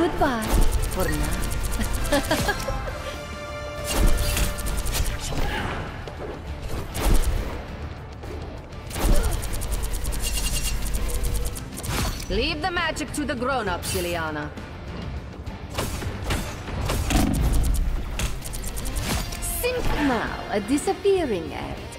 Goodbye for now. Leave the magic to the grown-ups, Ileana. Think now, a disappearing act.